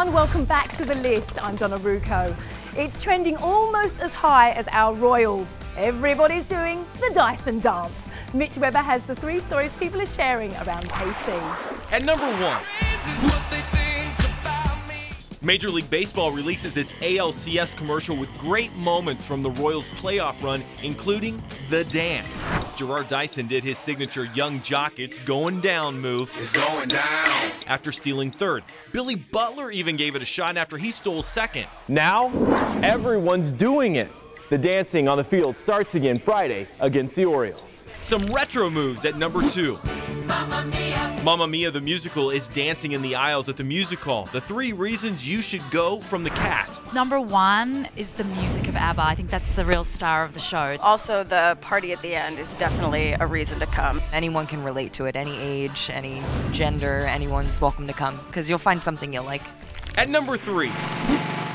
everyone, welcome back to the list. I'm Donna Rucco. It's trending almost as high as our Royals. Everybody's doing the Dyson dance. Mitch Weber has the three stories people are sharing around KC. At number one, Major League Baseball releases its ALCS commercial with great moments from the Royals' playoff run, including the dance. Jarrod Dyson did his signature Yung Joc It's Going Down move. It's going down. After stealing third. Billy Butler even gave it a shot after he stole second. Now, everyone's doing it. The dancing on the field starts again Friday against the Orioles. Some retro moves at number two. Mamma Mia. Mamma Mia the musical is dancing in the aisles at the music hall. The three reasons you should go from the cast. Number one is the music of ABBA. I think that's the real star of the show. Also, the party at the end is definitely a reason to come. Anyone can relate to it, any age, any gender, anyone's welcome to come because you'll find something you'll like. At number three,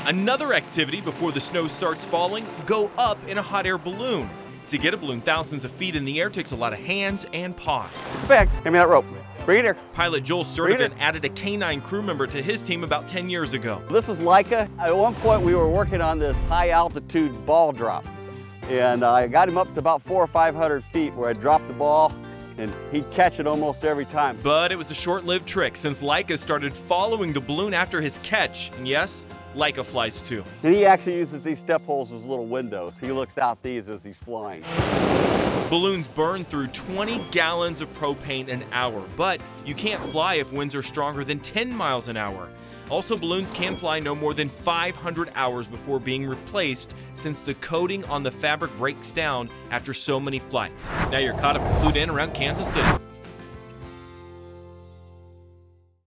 Another activity before the snow starts falling go up in a hot air balloon. To get a balloon thousands of feet in the air takes a lot of hands and paws. Back, give me that rope. Bring it here. Pilot Joel Sturdivant added a canine crew member to his team about 10 years ago. This is Leica. At one point, we were working on this high altitude ball drop. And I got him up to about four or 500 feet where I dropped the ball and he'd catch it almost every time. But it was a short-lived trick since Leica started following the balloon after his catch. And yes, Leica flies too. And he actually uses these step holes as little windows. He looks out these as he's flying. Balloons burn through 20 gallons of propane an hour, but you can't fly if winds are stronger than 10 miles an hour. Also, balloons can fly no more than 500 hours before being replaced since the coating on the fabric breaks down after so many flights. Now you're caught up clued in around Kansas City.